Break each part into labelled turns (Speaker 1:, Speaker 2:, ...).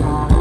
Speaker 1: Thank you.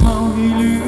Speaker 1: 好一缕。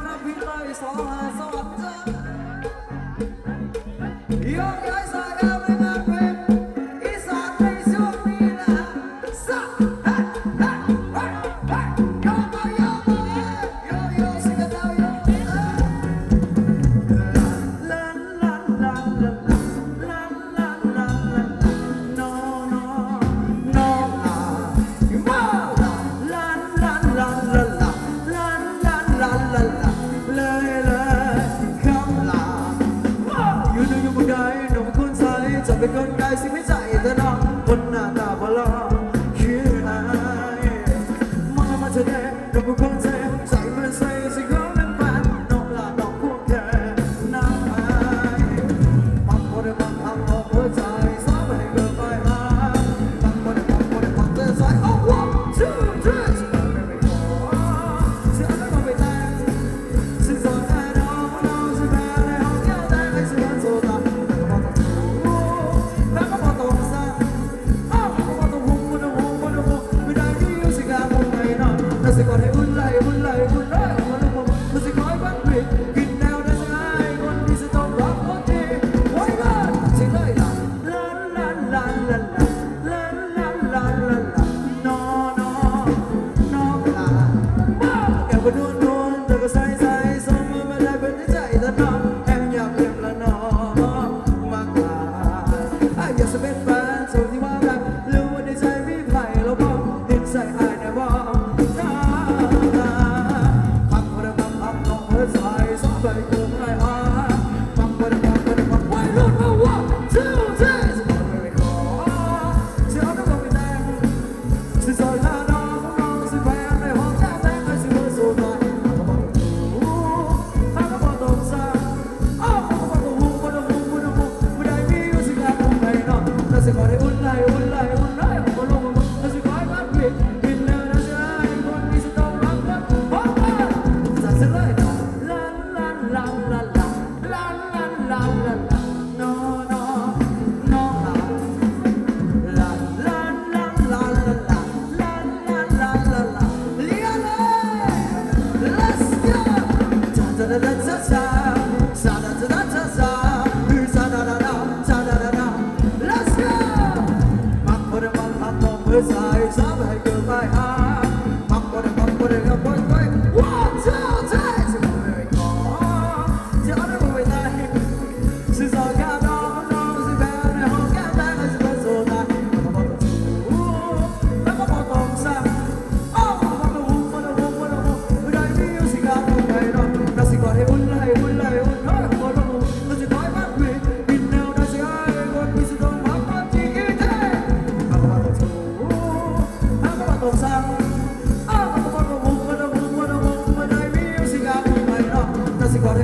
Speaker 1: 하나 빌라 있어 하나 왔죠 desires.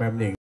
Speaker 2: แป๊บหนึ่ง